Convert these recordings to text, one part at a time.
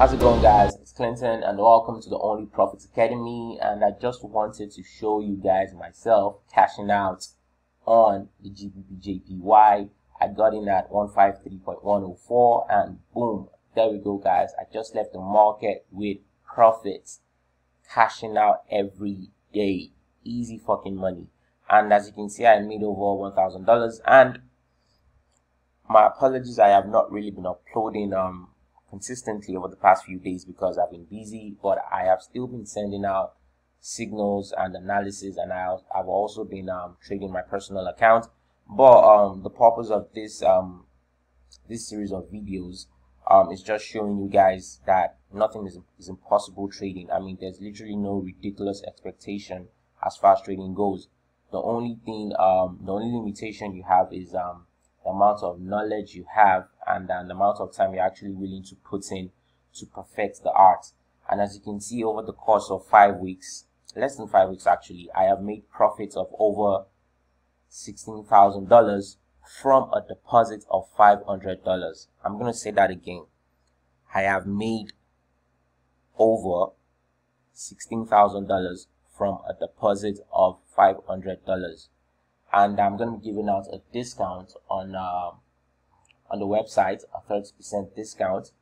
How's it going guys? It's Clinton and welcome to the Only Profits Academy and I just wanted to show you guys myself cashing out on the GBPJPY. I got in at 153.104 and boom, there we go guys. I just left the market with profits cashing out every day. Easy fucking money. And as you can see, I made over $1,000 and my apologies, I have not really been uploading um consistently over the past few days because I've been busy, but I have still been sending out signals and analysis, and I, have also been um, trading my personal account. But um, the purpose of this um, this series of videos um, is just showing you guys that nothing is, is impossible trading. I mean, there's literally no ridiculous expectation as far as trading goes. The only thing, um, the only limitation you have is um, the amount of knowledge you have and then the amount of time you're actually willing to put in to perfect the art. And as you can see over the course of five weeks, less than five weeks actually, I have made profits of over $16,000 from a deposit of $500. I'm going to say that again. I have made over $16,000 from a deposit of $500 and I'm going to be giving out a discount on uh, on the website, a 30% discount.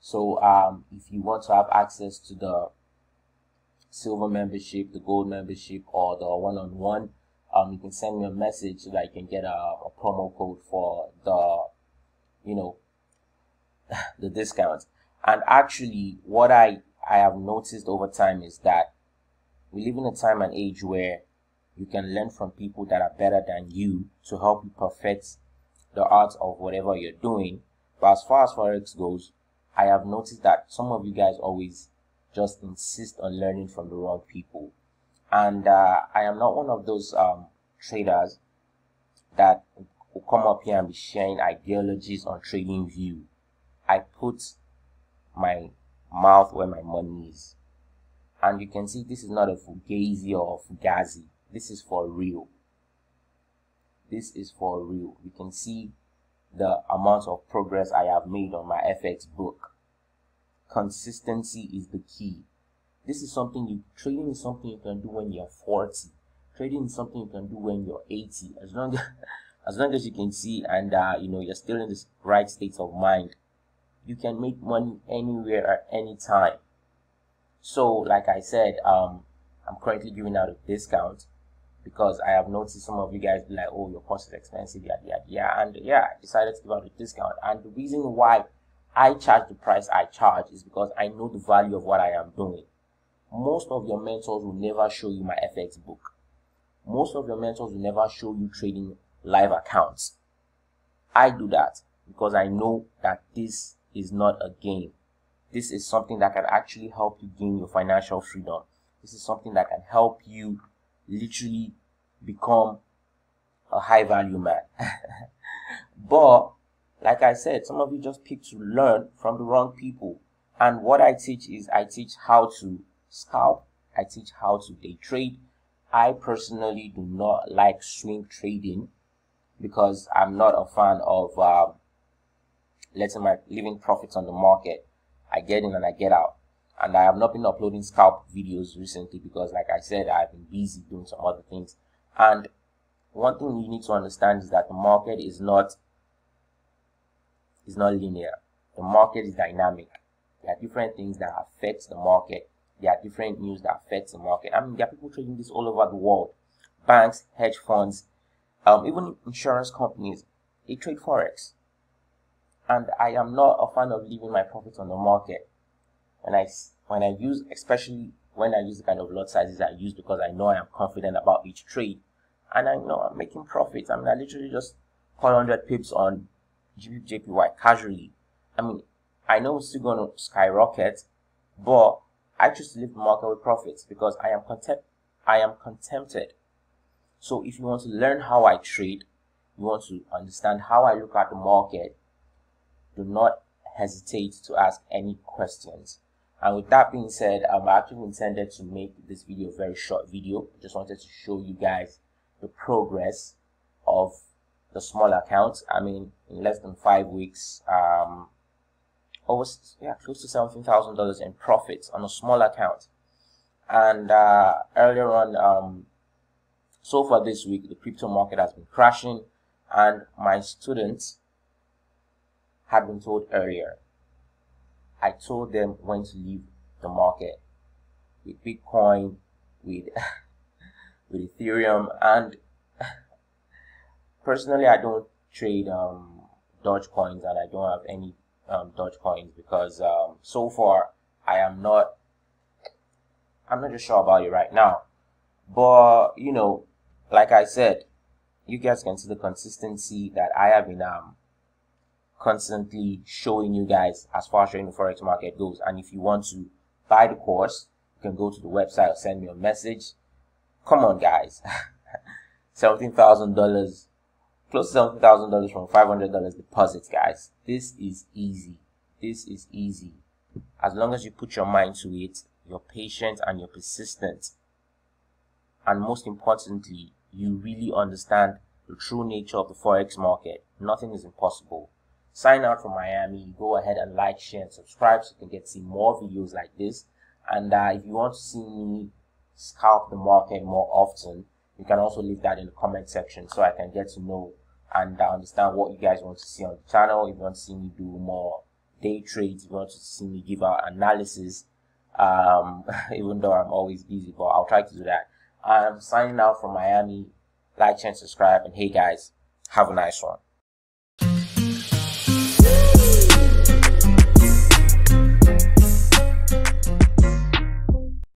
So um, if you want to have access to the silver membership, the gold membership, or the one-on-one, um, you can send me a message so that I can get a, a promo code for the, you know, the discount. And actually, what I I have noticed over time is that we live in a time and age where you can learn from people that are better than you to help you perfect the art of whatever you're doing. But as far as Forex goes, I have noticed that some of you guys always just insist on learning from the wrong people. And uh, I am not one of those um, traders that will come up here and be sharing ideologies on TradingView. I put my mouth where my money is. And you can see this is not a fugazi or a fugazi. This is for real. This is for real. You can see the amount of progress I have made on my FX book. Consistency is the key. This is something you trading is something you can do when you're 40. Trading is something you can do when you're 80. As long as as long as you can see and uh, you know you're still in this right state of mind, you can make money anywhere at any time. So, like I said, um, I'm currently giving out a discount because I have noticed some of you guys be like, oh, your course is expensive, yeah, yeah, yeah, and yeah, I decided to give out a discount. And the reason why I charge the price I charge is because I know the value of what I am doing. Most of your mentors will never show you my FX book. Most of your mentors will never show you trading live accounts. I do that because I know that this is not a game. This is something that can actually help you gain your financial freedom. This is something that can help you literally become a high value man. but like I said, some of you just pick to learn from the wrong people. And what I teach is I teach how to scalp, I teach how to day trade. I personally do not like swing trading because I'm not a fan of uh, letting my living profits on the market. I get in and I get out and I have not been uploading scalp videos recently because like I said I've been busy doing some other things. And one thing you need to understand is that the market is not is not linear. The market is dynamic. There are different things that affect the market. There are different news that affect the market. I mean there are people trading this all over the world. Banks hedge funds um, even insurance companies they trade forex. And I am not a fan of leaving my profits on the market when I when I use especially when I use the kind of lot sizes I use because I know I am confident about each trade and I know I'm making profits. I mean I literally just call 100 pips on JPY casually. I mean I know it's still going to skyrocket, but I choose to leave the market with profits because I am content. I am contented. So if you want to learn how I trade, you want to understand how I look at the market, do not hesitate to ask any questions. And with that being said, I'm actually intended to make this video a very short video. Just wanted to show you guys the progress of the small account. I mean, in less than five weeks, um, over yeah close to seventeen thousand dollars in profits on a small account. And uh, earlier on, um, so far this week, the crypto market has been crashing, and my students had been told earlier. I told them when to leave the market with Bitcoin, with with Ethereum, and personally, I don't trade um, Dogecoins, and I don't have any um, Dogecoins because um, so far I am not. I'm not just sure about it right now, but you know, like I said, you guys can see the consistency that I have been um constantly showing you guys as far as trading the forex market goes. And if you want to buy the course, you can go to the website or send me a message. Come on, guys, seventeen thousand dollars close to $17,000 from five hundred dollars deposits, guys. This is easy. This is easy. As long as you put your mind to it, you're patient and you're persistent. And most importantly, you really understand the true nature of the forex market. Nothing is impossible. Sign out from Miami. Go ahead and like, share, and subscribe so you can get to see more videos like this. And uh, if you want to see me scalp the market more often, you can also leave that in the comment section so I can get to know and uh, understand what you guys want to see on the channel. If you want to see me do more day trades, if you want to see me give out analysis, um, even though I'm always busy, but I'll try to do that. I'm signing out from Miami. Like, share, and subscribe, and hey guys, have a nice one.